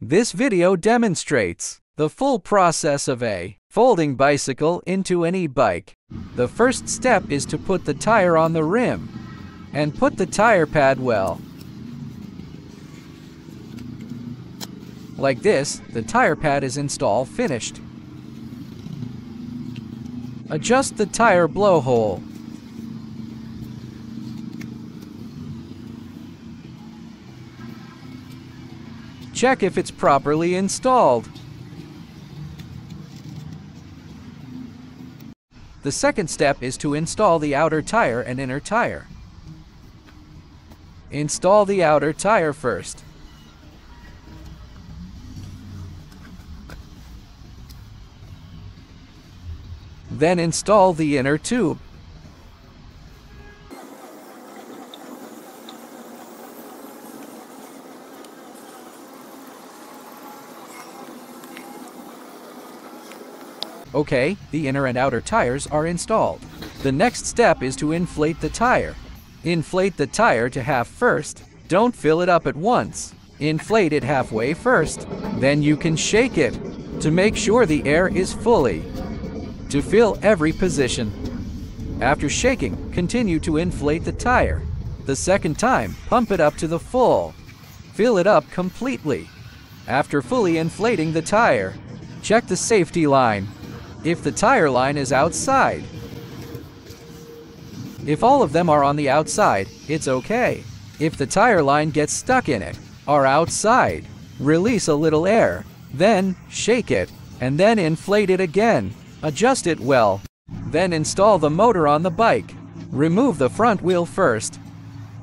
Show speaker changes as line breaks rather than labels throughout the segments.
This video demonstrates the full process of a folding bicycle into an e-bike. The first step is to put the tire on the rim and put the tire pad well. Like this, the tire pad is installed finished. Adjust the tire blowhole. Check if it's properly installed. The second step is to install the outer tire and inner tire. Install the outer tire first. Then install the inner tube. Okay, the inner and outer tires are installed. The next step is to inflate the tire. Inflate the tire to half first. Don't fill it up at once. Inflate it halfway first. Then you can shake it to make sure the air is fully to fill every position. After shaking, continue to inflate the tire. The second time, pump it up to the full. Fill it up completely. After fully inflating the tire, check the safety line. If the tire line is outside, if all of them are on the outside, it's okay. If the tire line gets stuck in it, are outside, release a little air, then shake it, and then inflate it again. Adjust it well. Then install the motor on the bike. Remove the front wheel first.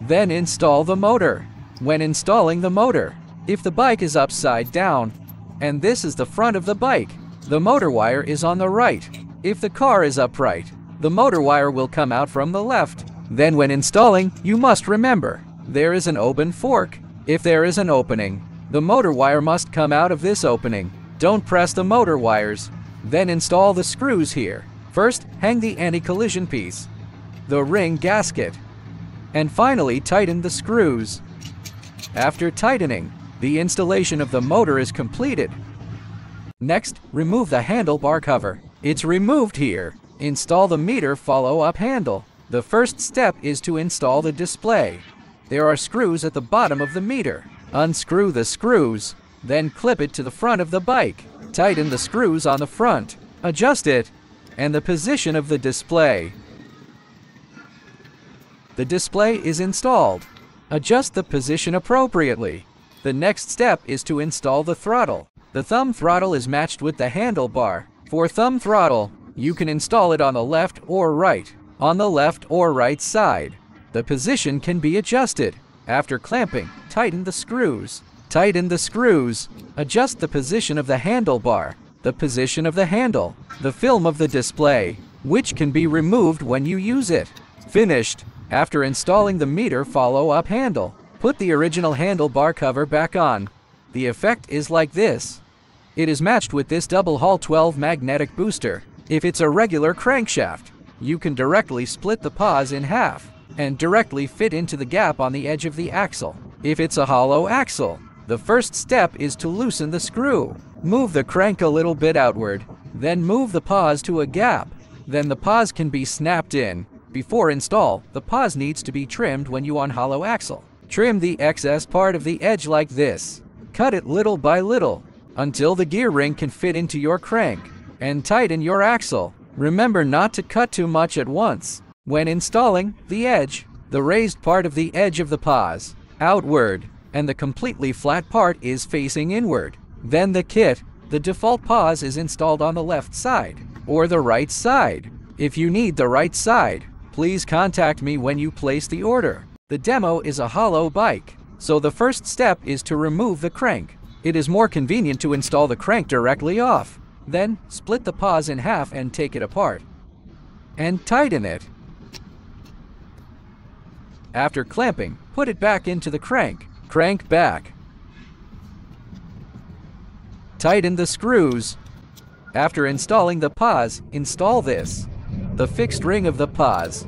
Then install the motor. When installing the motor, if the bike is upside down, and this is the front of the bike, the motor wire is on the right. If the car is upright, the motor wire will come out from the left. Then when installing, you must remember, there is an open fork. If there is an opening, the motor wire must come out of this opening. Don't press the motor wires. Then install the screws here. First, hang the anti-collision piece, the ring gasket, and finally tighten the screws. After tightening, the installation of the motor is completed. Next, remove the handlebar cover. It's removed here. Install the meter follow-up handle. The first step is to install the display. There are screws at the bottom of the meter. Unscrew the screws, then clip it to the front of the bike. Tighten the screws on the front, adjust it, and the position of the display. The display is installed. Adjust the position appropriately. The next step is to install the throttle. The thumb throttle is matched with the handlebar. For thumb throttle, you can install it on the left or right, on the left or right side. The position can be adjusted. After clamping, tighten the screws. Tighten the screws. Adjust the position of the handlebar, the position of the handle, the film of the display, which can be removed when you use it. Finished. After installing the meter follow-up handle, put the original handlebar cover back on. The effect is like this. It is matched with this double Hall 12 magnetic booster. If it's a regular crankshaft, you can directly split the pause in half and directly fit into the gap on the edge of the axle. If it's a hollow axle, the first step is to loosen the screw. Move the crank a little bit outward, then move the pause to a gap. Then the pause can be snapped in. Before install, the pause needs to be trimmed when you on hollow axle. Trim the excess part of the edge like this. Cut it little by little until the gear ring can fit into your crank and tighten your axle. Remember not to cut too much at once. When installing the edge, the raised part of the edge of the pause outward and the completely flat part is facing inward. Then the kit, the default pause is installed on the left side or the right side. If you need the right side, please contact me when you place the order. The demo is a hollow bike, so the first step is to remove the crank. It is more convenient to install the crank directly off. Then, split the pause in half and take it apart. And tighten it. After clamping, put it back into the crank. Crank back. Tighten the screws. After installing the pause, install this, the fixed ring of the pause,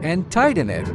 and tighten it.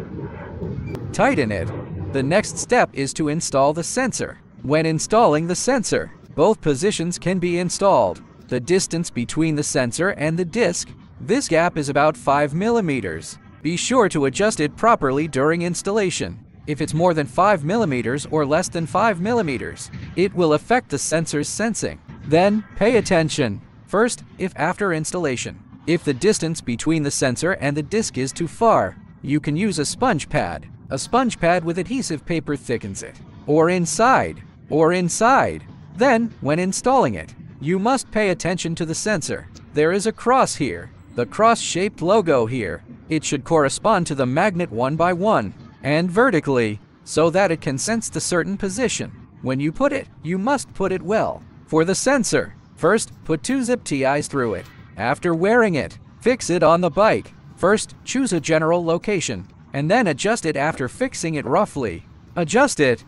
Tighten it. The next step is to install the sensor. When installing the sensor, both positions can be installed. The distance between the sensor and the disc, this gap is about 5 millimeters. Be sure to adjust it properly during installation. If it's more than 5 millimeters or less than 5 millimeters, it will affect the sensor's sensing. Then, pay attention. First, if after installation, if the distance between the sensor and the disc is too far, you can use a sponge pad. A sponge pad with adhesive paper thickens it. Or inside. Or inside. Then, when installing it, you must pay attention to the sensor. There is a cross here. The cross-shaped logo here. It should correspond to the magnet one by one and vertically so that it can sense the certain position. When you put it, you must put it well. For the sensor, first put two zip ties through it. After wearing it, fix it on the bike. First, choose a general location, and then adjust it after fixing it roughly. Adjust it.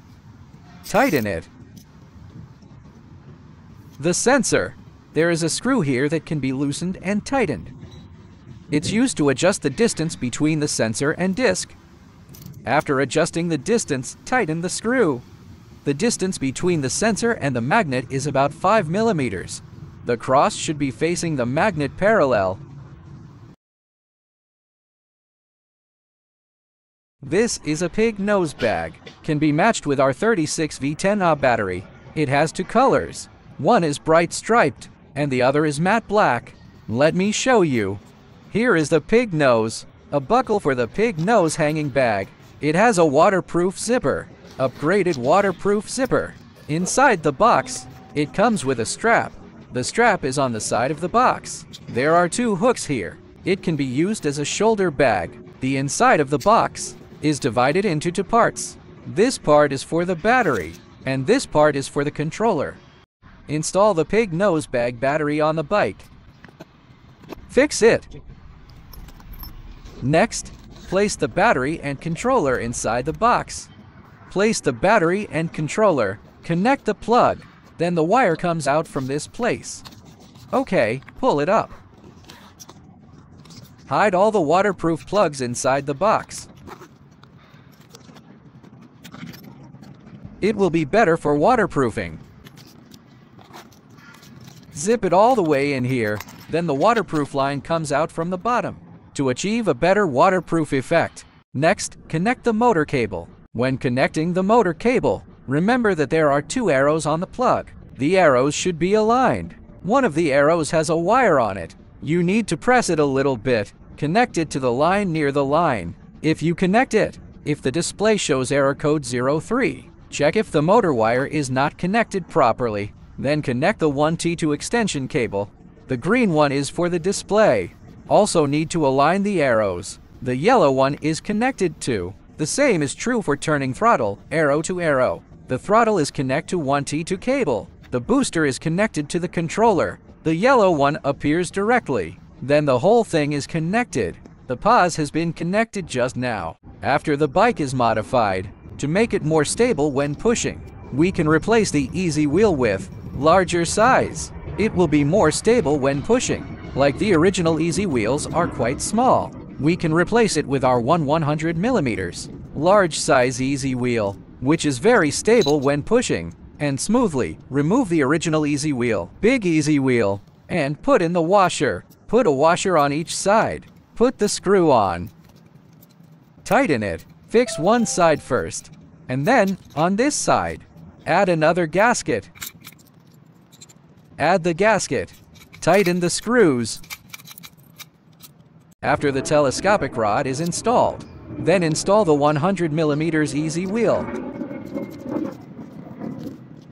Tighten it. The sensor. There is a screw here that can be loosened and tightened. It's used to adjust the distance between the sensor and disc after adjusting the distance, tighten the screw. The distance between the sensor and the magnet is about 5 millimeters. The cross should be facing the magnet parallel. This is a pig nose bag. Can be matched with our 36V10Ah battery. It has two colors. One is bright striped, and the other is matte black. Let me show you. Here is the pig nose, a buckle for the pig nose hanging bag. It has a waterproof zipper, upgraded waterproof zipper. Inside the box, it comes with a strap. The strap is on the side of the box. There are two hooks here. It can be used as a shoulder bag. The inside of the box is divided into two parts. This part is for the battery, and this part is for the controller. Install the pig nose bag battery on the bike. Fix it. Next, Place the battery and controller inside the box. Place the battery and controller, connect the plug, then the wire comes out from this place. Okay, pull it up. Hide all the waterproof plugs inside the box. It will be better for waterproofing. Zip it all the way in here, then the waterproof line comes out from the bottom to achieve a better waterproof effect. Next, connect the motor cable. When connecting the motor cable, remember that there are two arrows on the plug. The arrows should be aligned. One of the arrows has a wire on it. You need to press it a little bit. Connect it to the line near the line. If you connect it, if the display shows error code 03, check if the motor wire is not connected properly. Then connect the 1T2 extension cable. The green one is for the display. Also need to align the arrows. The yellow one is connected to. The same is true for turning throttle, arrow to arrow. The throttle is connected to 1T2 cable. The booster is connected to the controller. The yellow one appears directly. Then the whole thing is connected. The pause has been connected just now. After the bike is modified, to make it more stable when pushing, we can replace the easy wheel with larger size. It will be more stable when pushing like the original Easy wheels, are quite small. We can replace it with our one 100 millimeters large size Easy wheel, which is very stable when pushing, and smoothly remove the original Easy wheel, big Easy wheel, and put in the washer. Put a washer on each side. Put the screw on. Tighten it. Fix one side first, and then on this side, add another gasket. Add the gasket Tighten the screws. After the telescopic rod is installed, then install the 100 millimeters easy wheel.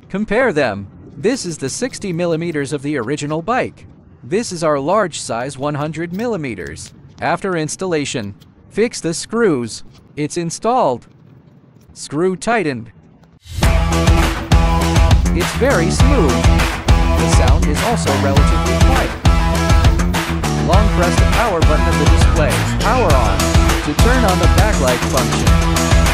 Compare them. This is the 60 millimeters of the original bike. This is our large size 100 millimeters. After installation, fix the screws. It's installed. Screw tightened. It's very smooth. The sound is also relatively quiet. Long press the power button of the display, power on, to turn on the backlight function.